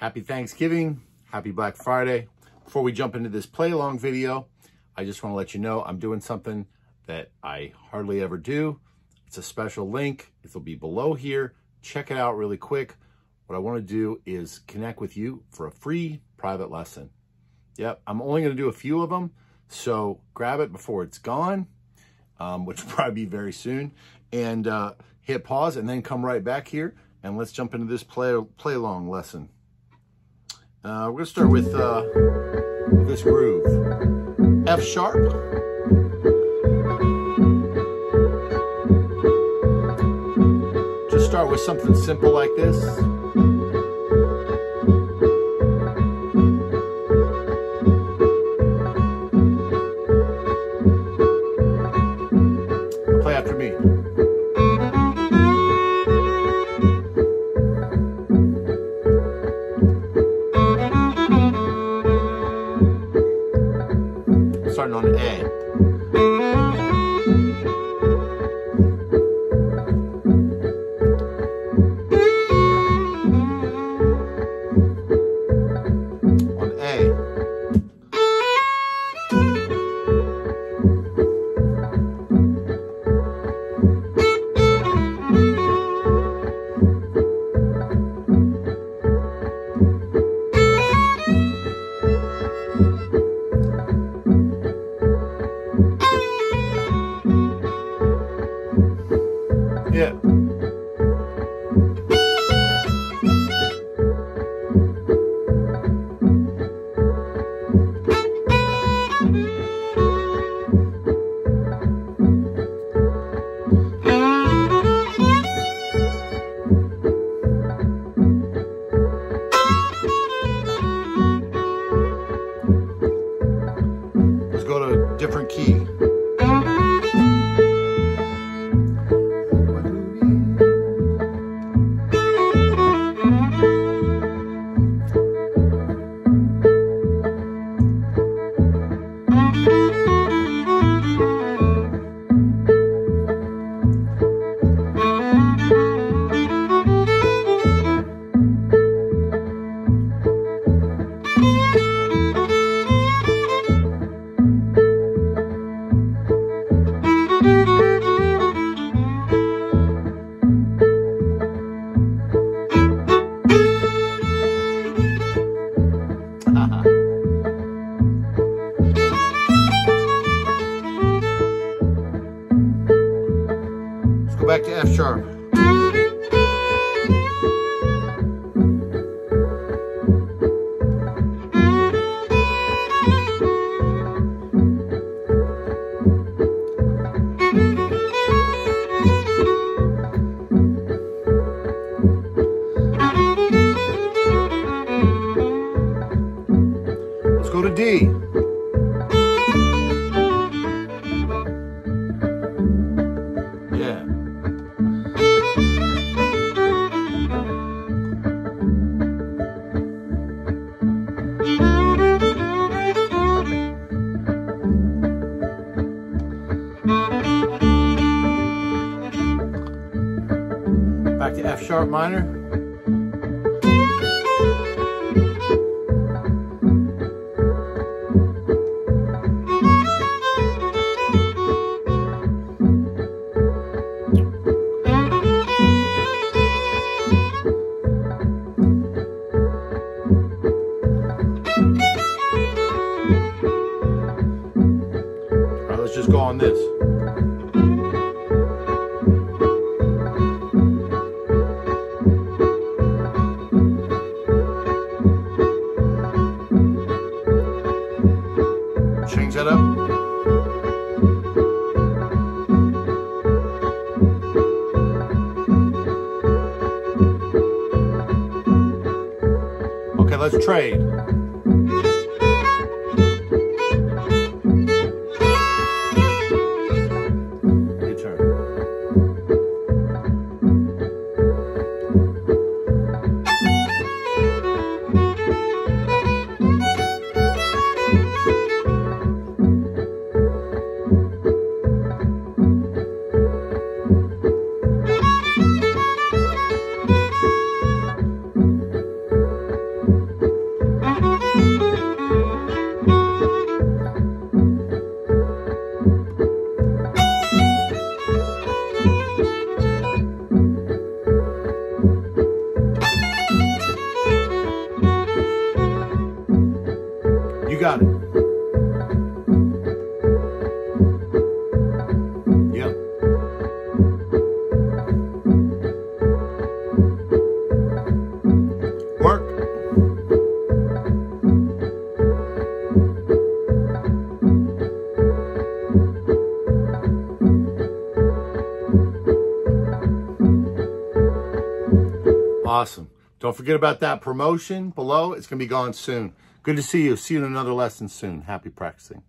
Happy Thanksgiving. Happy Black Friday. Before we jump into this play along video, I just want to let you know I'm doing something that I hardly ever do. It's a special link. It'll be below here. Check it out really quick. What I want to do is connect with you for a free private lesson. Yep, I'm only going to do a few of them. So grab it before it's gone, um, which will probably be very soon. And uh, hit pause and then come right back here. And let's jump into this play, play along lesson. Uh, we're going to start with uh, this groove. F sharp. Just start with something simple like this. Play after me. Starting on A. Yeah. Different key. Back to F sharp. Let's go to D. Back to F sharp minor. Right, let's just go on this. Let's trade. You got it. Awesome. Don't forget about that promotion below. It's going to be gone soon. Good to see you. See you in another lesson soon. Happy practicing.